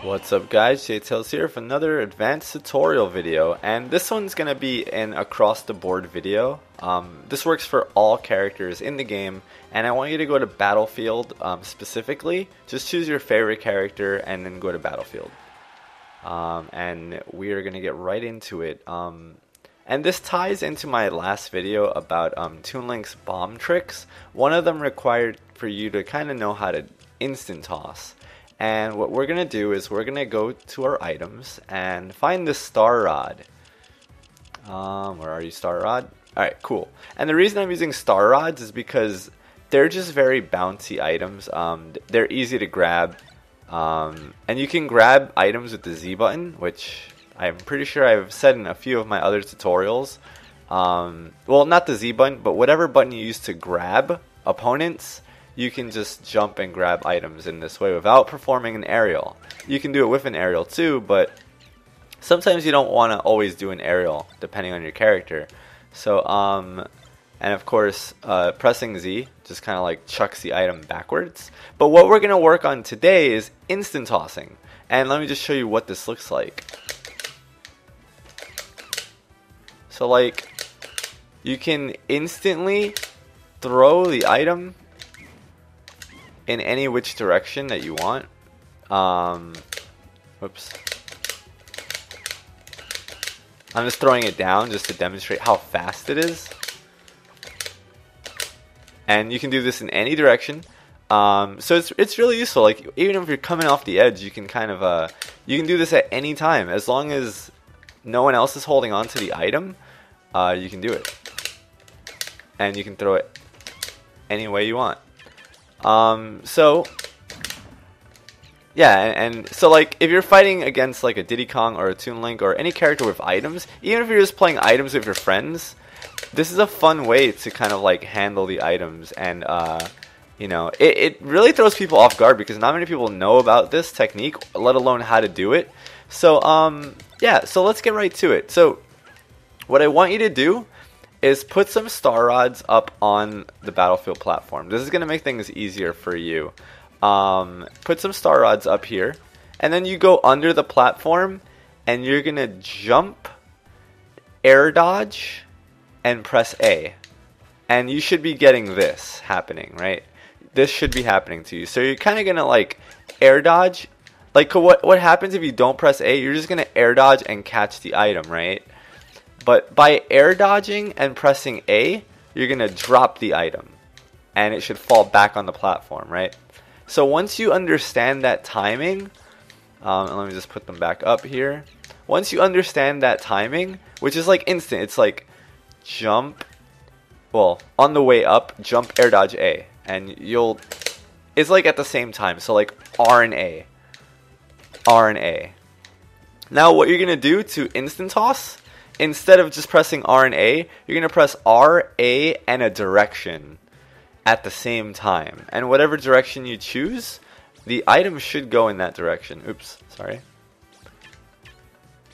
What's up guys, JTails here for another advanced tutorial video and this one's to be an across the board video. Um, this works for all characters in the game and I want you to go to Battlefield um, specifically. Just choose your favorite character and then go to Battlefield. Um, and we are to get right into it. Um, and this ties into my last video about um, Toon Link's bomb tricks. One of them required for you to kind of know how to instant toss. And what we're going to do is we're going to go to our items and find the star rod. Um, where are you, star rod? Alright, cool. And the reason I'm using star rods is because they're just very bouncy items. Um, they're easy to grab. Um, and you can grab items with the Z button, which I'm pretty sure I've said in a few of my other tutorials. Um, well, not the Z button, but whatever button you use to grab opponents, you can just jump and grab items in this way without performing an aerial. You can do it with an aerial too, but sometimes you don't want to always do an aerial depending on your character. So, um, and of course, uh, pressing Z just kind of like chucks the item backwards. But what we're going to work on today is instant tossing. And let me just show you what this looks like. So like, you can instantly throw the item in any which direction that you want. Um, whoops. I'm just throwing it down just to demonstrate how fast it is. And you can do this in any direction. Um, so it's it's really useful. Like even if you're coming off the edge, you can kind of uh, you can do this at any time as long as no one else is holding on to the item uh, you can do it. And you can throw it any way you want. Um, so, yeah, and, and, so like if you're fighting against like a Diddy Kong or a Toon Link or any character with items, even if you're just playing items with your friends, this is a fun way to kind of like handle the items and uh, you know it, it really throws people off guard because not many people know about this technique, let alone how to do it. So um, yeah, so let's get right to it. So what I want you to do is put some star rods up on the battlefield platform. This is going to make things easier for you. Um, put some star rods up here, and then you go under the platform, and you're going to jump, air dodge, and press A. And you should be getting this happening, right? This should be happening to you. So you're kind of going to like air dodge. Like what what happens if you don't press A? You're just going to air dodge and catch the item, right? But by air dodging and pressing A, you're going to drop the item. And it should fall back on the platform, right? So once you understand that timing, um, let me just put them back up here. Once you understand that timing, which is like instant, it's like jump, well, on the way up, jump, air dodge A. And you'll, it's like at the same time. So like R and A. R and A. Now what you're to do to instant toss instead of just pressing R and A, you're going to press R, A, and a direction at the same time. And whatever direction you choose, the item should go in that direction. Oops, sorry.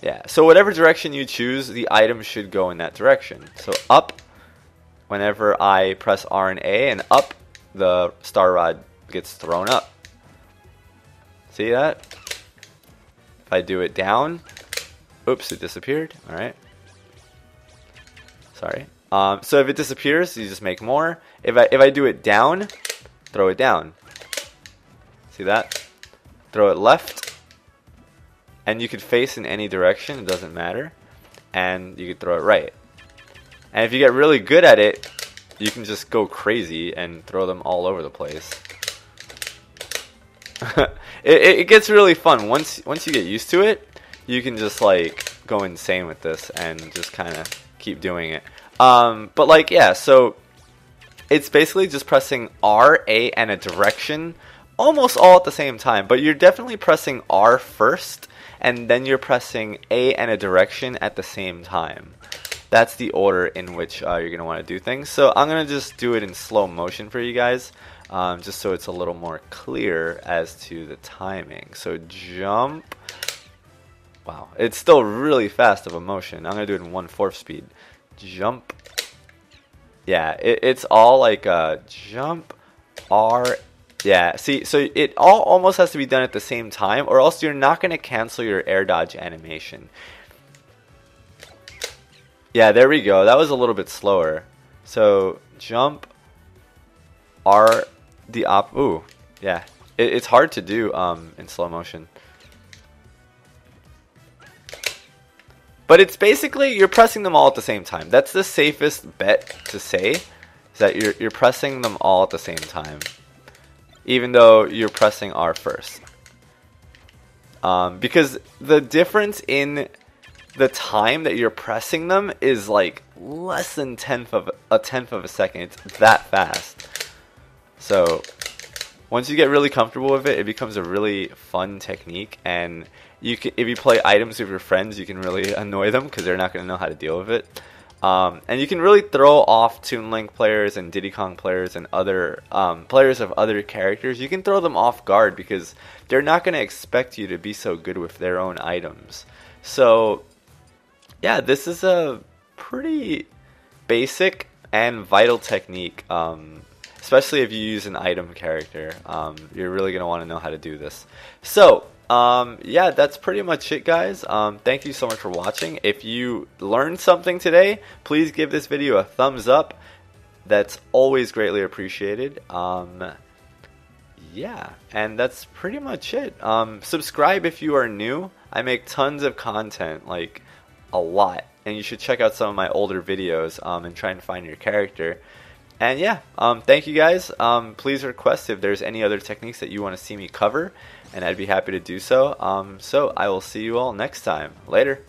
Yeah, so whatever direction you choose, the item should go in that direction. So up, whenever I press R and A, and up, the star rod gets thrown up. See that? If I do it down, oops, it disappeared. All right. Sorry. Um, so if it disappears, you just make more. If I if I do it down, throw it down. See that? Throw it left. And you could face in any direction, it doesn't matter. And you could throw it right. And if you get really good at it, you can just go crazy and throw them all over the place. it, it gets really fun. Once once you get used to it, you can just like go insane with this and just kind of keep doing it. Um, but like, yeah, so it's basically just pressing R, A, and a direction almost all at the same time. But you're definitely pressing R first, and then you're pressing A and a direction at the same time. That's the order in which uh, you're going to want to do things. So I'm going to just do it in slow motion for you guys, um, just so it's a little more clear as to the timing. So jump. Wow, it's still really fast of a motion. I'm to do it in one-fourth speed jump. Yeah, it, it's all like a jump, R, Yeah, see, so it all almost has to be done at the same time, or else you're not to cancel your air dodge animation. Yeah, there we go. That was a little bit slower. So, jump, R, the op. Ooh, yeah. It, it's hard to do um, in slow motion. But it's basically, you're pressing them all at the same time. That's the safest bet to say, is that you're, you're pressing them all at the same time. Even though you're pressing R first. Um, because the difference in the time that you're pressing them is like less than tenth of a tenth of a second. It's that fast. So once you get really comfortable with it, it becomes a really fun technique. And you can, if you play items with your friends, you can really annoy them because they're not going to know how to deal with it. Um, and you can really throw off Toon Link players and Diddy Kong players and other um, players of other characters. You can throw them off guard because they're not going to expect you to be so good with their own items. So, yeah, this is a pretty basic and vital technique, um, especially if you use an item character. Um, you're really going to want to know how to do this. So, um, yeah, that's pretty much it, guys. Um, thank you so much for watching. If you learned something today, please give this video a thumbs up. That's always greatly appreciated. Um, yeah, and that's pretty much it. Um, subscribe if you are new. I make tons of content, like a lot, and you should check out some of my older videos um, and try and find your character. And yeah, um, thank you guys. Um, please request if there's any other techniques that you want to see me cover, and I'd be happy to do so. Um, so I will see you all next time. Later.